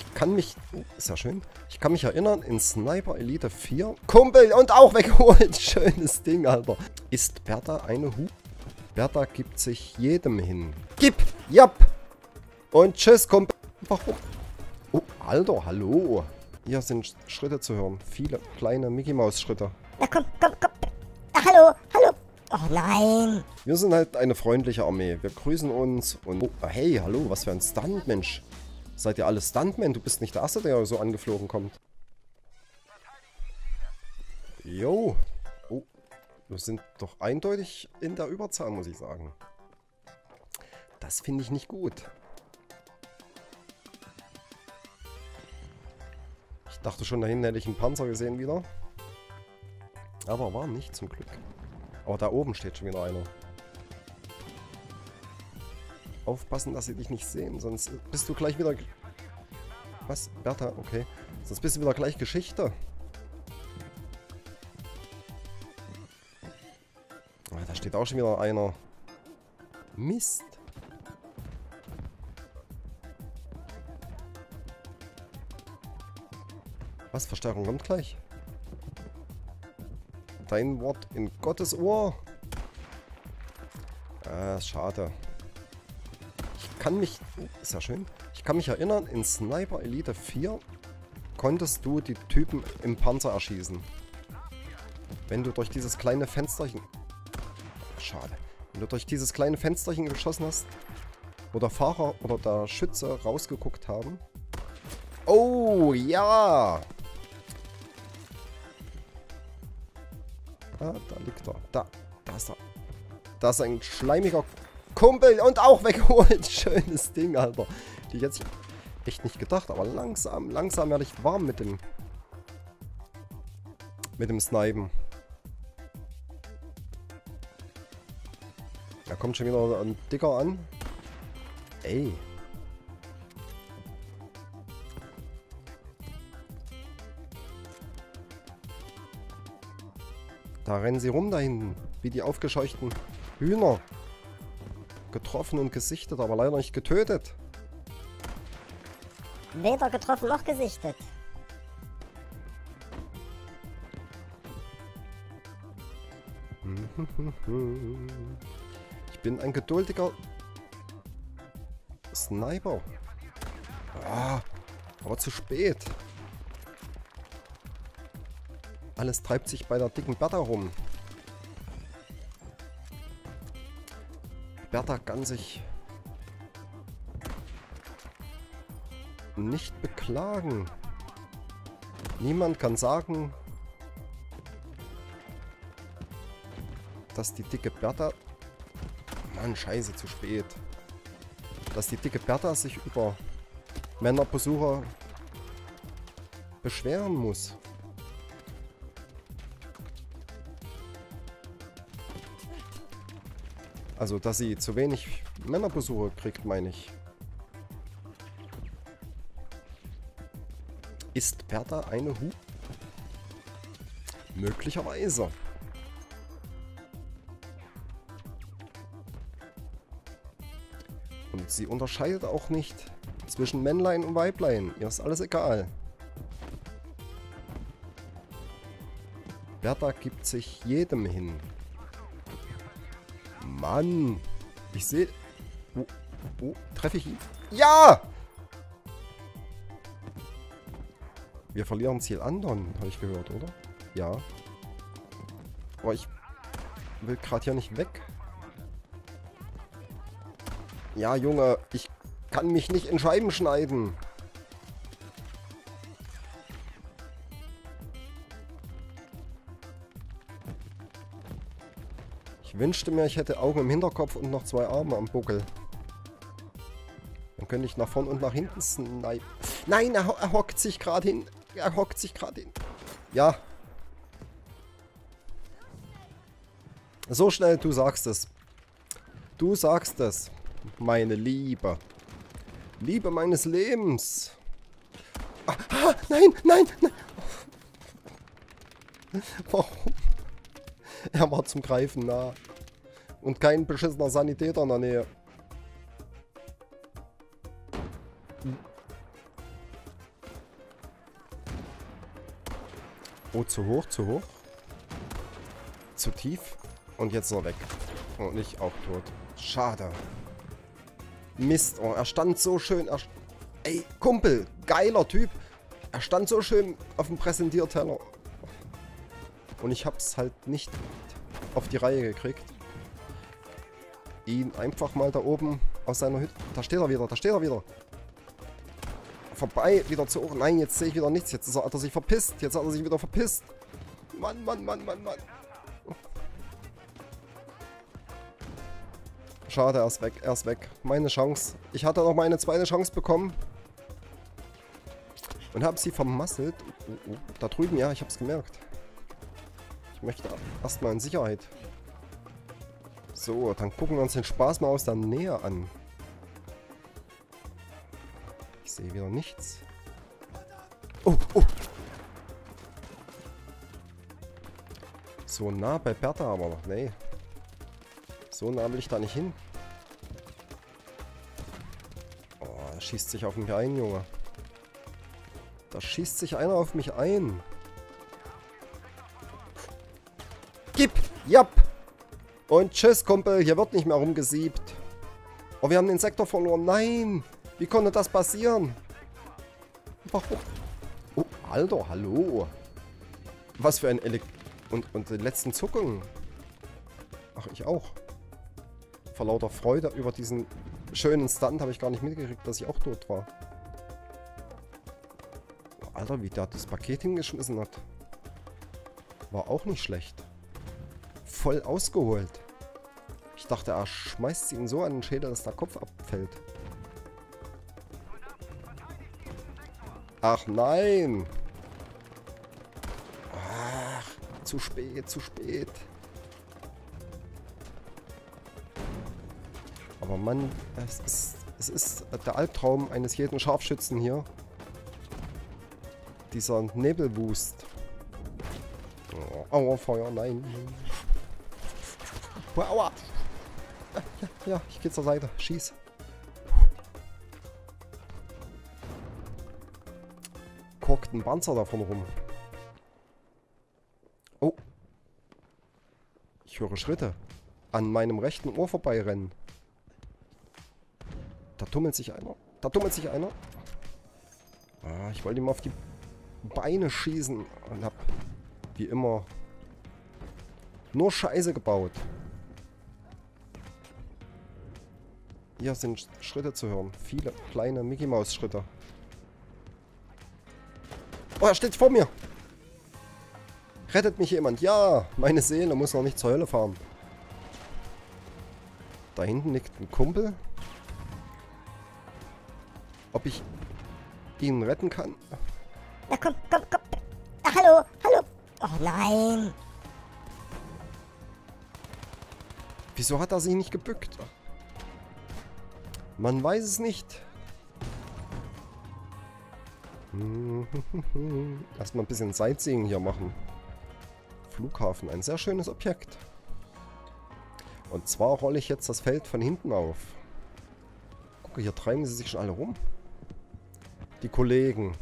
Ich kann mich... Oh, ist ja schön. Ich kann mich erinnern, in Sniper Elite 4... Kumpel und auch weggeholt. Schönes Ding, Alter. Ist Bertha eine Hu? Bertha gibt sich jedem hin. Gib! Jap! Und tschüss, Kumpel. Warum? Oh, Alter, hallo. Hier sind Schritte zu hören. Viele kleine Mickey Maus Schritte. Na komm, komm, komm. Ah, hallo, hallo. Oh nein. Wir sind halt eine freundliche Armee. Wir grüßen uns und... Oh, hey, hallo, was für ein Stunt, Mensch. Seid ihr alle Stuntmen? Du bist nicht der Erste, der so angeflogen kommt. Jo. Oh, wir sind doch eindeutig in der Überzahl, muss ich sagen. Das finde ich nicht gut. Ich dachte schon, dahin hätte ich einen Panzer gesehen wieder. Aber war nicht, zum Glück. Aber da oben steht schon wieder einer. Aufpassen, dass sie dich nicht sehen, sonst bist du gleich wieder... Was? Bertha? Okay. Sonst bist du wieder gleich Geschichte. Ah, da steht auch schon wieder einer. Mist. Was? Verstärkung kommt gleich. Dein Wort in Gottes Ohr. Ah, schade. Ich kann mich... Ist ja schön. Ich kann mich erinnern, in Sniper Elite 4 konntest du die Typen im Panzer erschießen. Wenn du durch dieses kleine Fensterchen... Schade. Wenn du durch dieses kleine Fensterchen geschossen hast, wo der Fahrer oder der Schütze rausgeguckt haben. Oh, ja! Ah, da liegt er. Da, da ist er. Da ist ein schleimiger Kumpel und auch weggeholt. Schönes Ding, Alter. Die jetzt echt nicht gedacht, aber langsam, langsam werde ich warm mit dem mit dem Snipen. Da kommt schon wieder ein Dicker an. Ey. Da rennen sie rum da hinten. Wie die aufgescheuchten Hühner. Getroffen und gesichtet, aber leider nicht getötet. Weder getroffen noch gesichtet. Ich bin ein geduldiger Sniper. Ah, aber zu spät. Alles treibt sich bei der dicken Bertha rum. Bertha kann sich nicht beklagen. Niemand kann sagen, dass die dicke Bertha... Mann, scheiße, zu spät. Dass die dicke Bertha sich über Männerbesucher beschweren muss. Also, dass sie zu wenig Männerbesucher kriegt, meine ich. Ist Bertha eine Hu? Möglicherweise. Und sie unterscheidet auch nicht zwischen Männlein und Weiblein. Ihr ist alles egal. Bertha gibt sich jedem hin. Mann. Ich sehe... Wo, wo treffe ich ihn? Ja! Wir verlieren Ziel Andon, habe ich gehört, oder? Ja. Aber ich will gerade hier nicht weg. Ja, Junge, ich kann mich nicht in Scheiben schneiden. Wünschte mir, ich hätte Augen im Hinterkopf und noch zwei Arme am Buckel. Dann könnte ich nach vorn und nach hinten snipen. Nein, er, er hockt sich gerade hin. Er hockt sich gerade hin. Ja. So schnell, du sagst es. Du sagst es, meine Liebe. Liebe meines Lebens. Ah, ah, nein, nein, nein. Warum? Er war zum Greifen nah. Und kein beschissener Sanitäter in der Nähe. Oh, zu hoch, zu hoch. Zu tief. Und jetzt noch weg. Und ich auch tot. Schade. Mist. Oh, er stand so schön. Er Ey, Kumpel. Geiler Typ. Er stand so schön auf dem Präsentierteller. Und ich hab's halt nicht auf die Reihe gekriegt. Ihn einfach mal da oben aus seiner Hütte... Da steht er wieder, da steht er wieder. Vorbei, wieder zu... Oh, nein, jetzt sehe ich wieder nichts. Jetzt hat er sich verpisst. Jetzt hat er sich wieder verpisst. Mann, Mann, Mann, Mann, Mann. Schade, er ist weg, er ist weg. Meine Chance. Ich hatte noch meine zweite Chance bekommen. Und habe sie vermasselt. Oh, oh, oh. Da drüben, ja, ich habe es gemerkt. Ich möchte erstmal in Sicherheit. So, dann gucken wir uns den Spaß mal aus der Nähe an. Ich sehe wieder nichts. Oh, oh. So nah bei Bertha aber noch. Nee. So nah will ich da nicht hin. Oh, da schießt sich auf mich ein, Junge. Da schießt sich einer auf mich ein. Gib! Jap! Und tschüss, Kumpel. Hier wird nicht mehr rumgesiebt. Oh, wir haben den Sektor verloren. Nein! Wie konnte das passieren? Warum? Oh, Alter, hallo. Was für ein Elekt... Und, und den letzten Zuckungen. Ach, ich auch. Vor lauter Freude über diesen schönen Stunt habe ich gar nicht mitgekriegt, dass ich auch tot war. Oh, Alter, wie der das Paket hingeschmissen hat. War auch nicht schlecht. Voll ausgeholt. Ich dachte, er schmeißt ihn so an den Schädel, dass der Kopf abfällt. Ach nein! Ach, zu spät, zu spät. Aber Mann, es ist, es ist der Albtraum eines jeden Scharfschützen hier. Dieser Nebelwust. Oh, Feuer, nein. Aua. Ja, ja, ich gehe zur Seite. Schieß. Guckt ein Panzer davon rum. Oh. Ich höre Schritte. An meinem rechten Ohr vorbeirennen. Da tummelt sich einer. Da tummelt sich einer. Ah, ich wollte ihm auf die Beine schießen und hab wie immer nur Scheiße gebaut. Hier sind Schritte zu hören. Viele kleine Mickey Maus Schritte. Oh, er steht vor mir. Rettet mich jemand? Ja, meine Seele muss noch nicht zur Hölle fahren. Da hinten liegt ein Kumpel. Ob ich ihn retten kann? Na komm, komm, komm. Ach, hallo, hallo. Oh nein. Wieso hat er sich nicht gebückt? Man weiß es nicht. Erstmal ein bisschen Sightseeing hier machen. Flughafen, ein sehr schönes Objekt. Und zwar rolle ich jetzt das Feld von hinten auf. Gucke, hier treiben sie sich schon alle rum. Die Kollegen.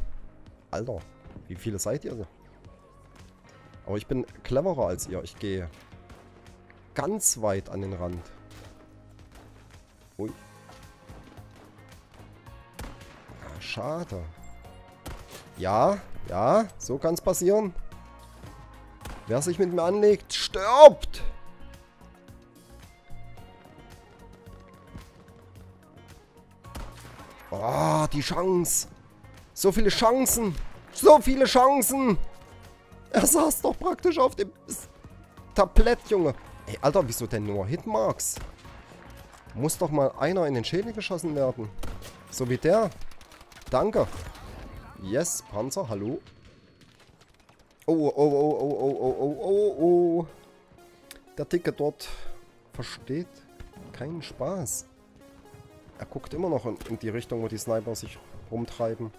Alter, wie viele seid ihr? Aber ich bin cleverer als ihr. Ich gehe ganz weit an den Rand. Ui. Schade. Ja, ja, so kann es passieren. Wer sich mit mir anlegt, stirbt! Oh, die Chance. So viele Chancen. So viele Chancen. Er saß doch praktisch auf dem Tablett, Junge. Ey, Alter, wieso denn nur Hitmarks? Muss doch mal einer in den Schädel geschossen werden. So wie der. Danke. Yes, Panzer, hallo. Oh, oh, oh, oh, oh, oh, oh, oh, oh. Der Dicke dort versteht keinen Spaß. Er guckt immer noch in, in die Richtung, wo die Sniper sich rumtreiben.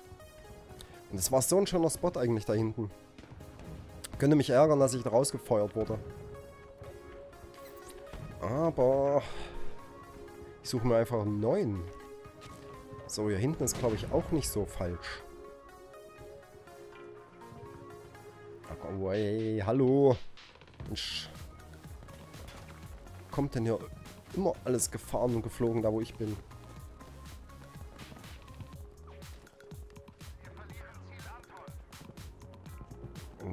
Und es war so ein schöner Spot eigentlich da hinten. Könnte mich ärgern, dass ich da rausgefeuert wurde. Aber ich suche mir einfach einen neuen. So, hier hinten ist glaube ich auch nicht so falsch. Oh, ey, hallo. Mensch. Kommt denn hier immer alles gefahren und geflogen, da wo ich bin?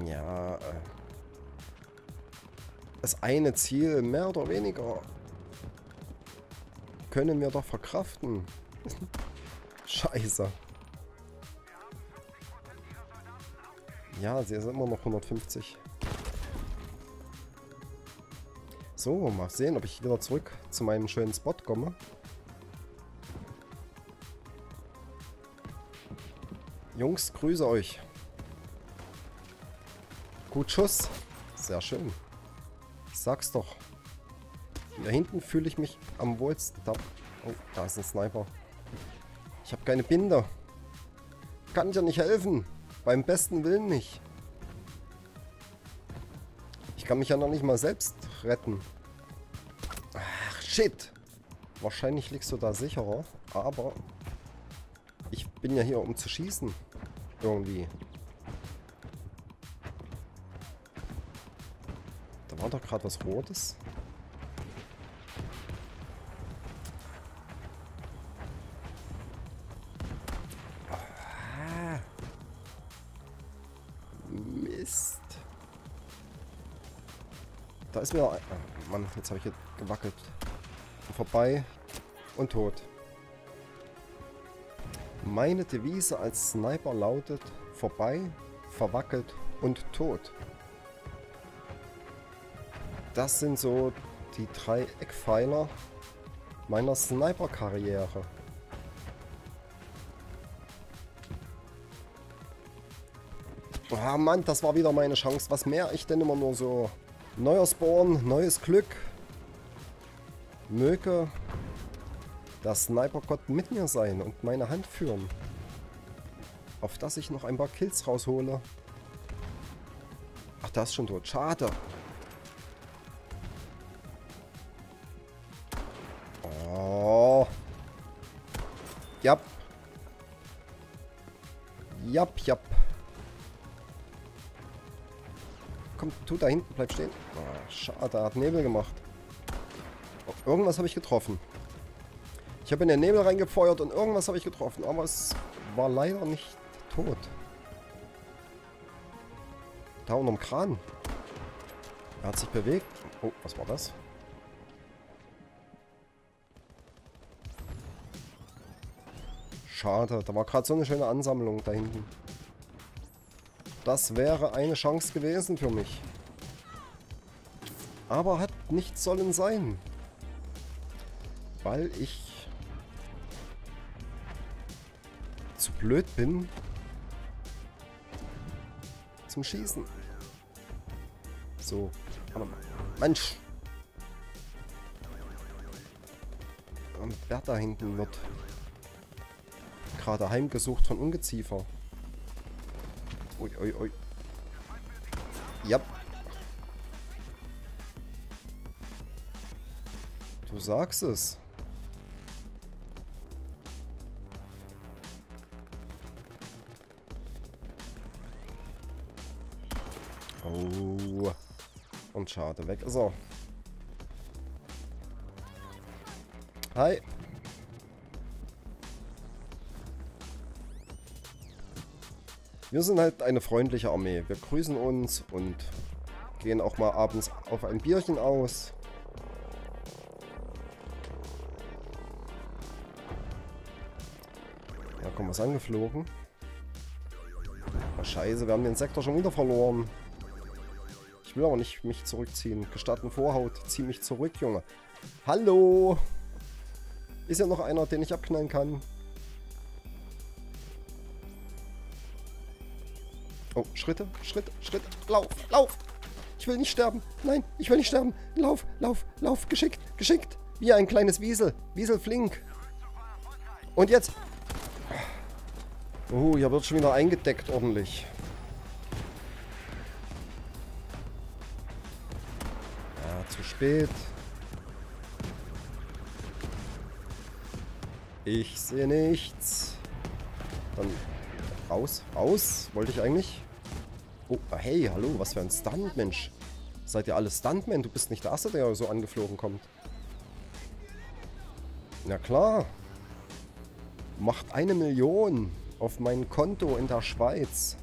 Ja, äh. Das eine Ziel, mehr oder weniger, können wir doch verkraften. Scheiße. Ja, sie ist immer noch 150. So, mal sehen, ob ich wieder zurück zu meinem schönen Spot komme. Jungs, grüße euch. Gut Schuss. Sehr schön. Ich sag's doch. Hier hinten fühle ich mich am wohlsten. Da, oh, da ist ein Sniper. Ich habe keine Binde. Kann dir nicht helfen. Beim besten Willen nicht. Ich kann mich ja noch nicht mal selbst retten. Ach, shit. Wahrscheinlich liegst du da sicherer. Aber ich bin ja hier, um zu schießen. Irgendwie. Da war doch gerade was Rotes. Ist mir... Oh Mann, jetzt habe ich hier gewackelt. Vorbei und tot. Meine Devise als Sniper lautet vorbei, verwackelt und tot. Das sind so die drei Eckpfeiler meiner Sniper-Karriere. Ah Mann, das war wieder meine Chance. Was mehr ich denn immer nur so... Neuer Spawn, neues Glück. Möge der Sniper-Gott mit mir sein und meine Hand führen. Auf dass ich noch ein paar Kills raushole. Ach, das ist schon tot. Schade. Oh. Jap. Jap, jap. Komm, tu da hinten, bleib stehen. Oh, schade, er hat Nebel gemacht. Oh, irgendwas habe ich getroffen. Ich habe in den Nebel reingefeuert und irgendwas habe ich getroffen, aber es war leider nicht tot. Da unterm Kran. Er hat sich bewegt. Oh, was war das? Schade, da war gerade so eine schöne Ansammlung da hinten. Das wäre eine Chance gewesen für mich. Aber hat nicht sollen sein. Weil ich zu blöd bin zum Schießen. So, warte mal. Mensch! Und wer da hinten wird gerade heimgesucht von Ungeziefer. Ui, ui, ui. Ja. Du sagst es. Oh. Und schade, weg ist er. Hi. Wir sind halt eine freundliche Armee. Wir grüßen uns und gehen auch mal abends auf ein Bierchen aus. Da kommt was angeflogen. Oh, scheiße, wir haben den Sektor schon wieder verloren. Ich will aber nicht mich zurückziehen. Gestatten Vorhaut, zieh mich zurück, Junge. Hallo! Ist ja noch einer, den ich abknallen kann. Oh, Schritte, Schritte, Schritte. Lauf, lauf. Ich will nicht sterben. Nein, ich will nicht sterben. Lauf, lauf, lauf. Geschickt, geschickt. Wie ein kleines Wiesel. Wiesel flink. Und jetzt. Oh, hier wird schon wieder eingedeckt ordentlich. Ja, zu spät. Ich sehe nichts. Dann raus, raus, wollte ich eigentlich. Oh, hey, hallo, was für ein Stunt, Mensch. Seid ihr alle Stuntmen? Du bist nicht der Erste, der so angeflogen kommt. Na klar. Macht eine Million auf mein Konto in der Schweiz.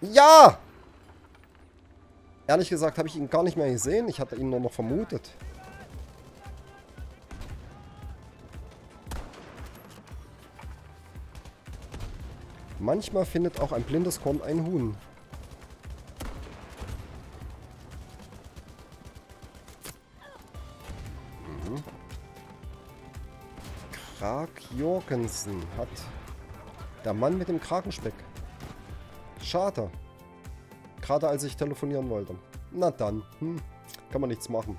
Ja! Ehrlich gesagt habe ich ihn gar nicht mehr gesehen. Ich hatte ihn nur noch vermutet. Manchmal findet auch ein blindes Korn ein Huhn. Mhm. Krag Jorgensen hat der Mann mit dem Kragenspeck. Schade. Gerade als ich telefonieren wollte. Na dann, hm, kann man nichts machen.